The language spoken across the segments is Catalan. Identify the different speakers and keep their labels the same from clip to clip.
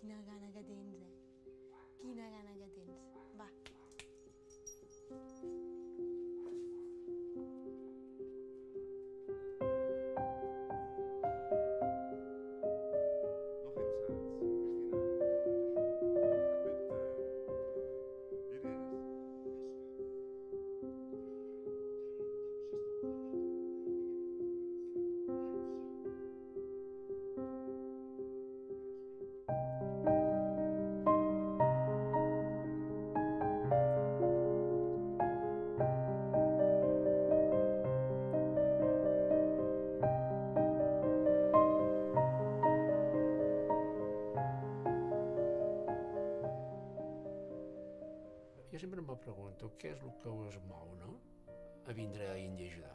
Speaker 1: quina gana que tens, eh? Quina gana que tens.
Speaker 2: Jo sempre em pregunto què és el que us mou, no? A vindre a Índia a ajudar.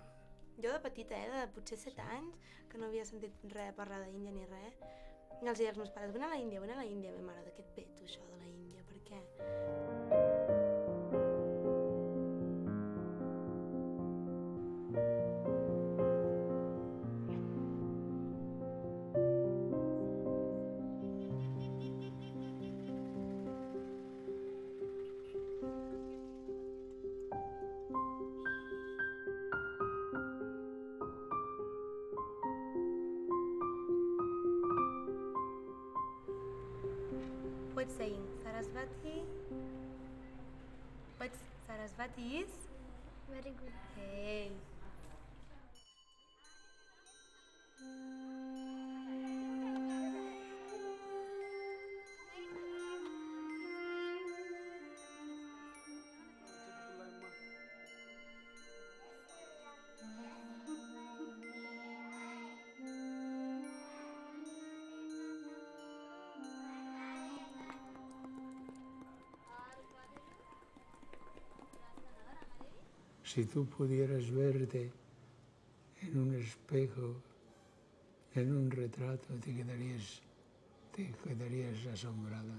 Speaker 1: Jo de petita, eh, de potser 7 anys, que no havia sentit res parlar d'Índia ni res, i els deia als meus pares, vine a la Índia, vine a la Índia, ma mare, ve tu això de la Índia, per què? What's saying? Sarasvati? What's Sarasvati is?
Speaker 3: Very good.
Speaker 1: Hey.
Speaker 4: Si tú pudieras verte en un espejo, en un retrato, te quedarías, te quedarías asombrada.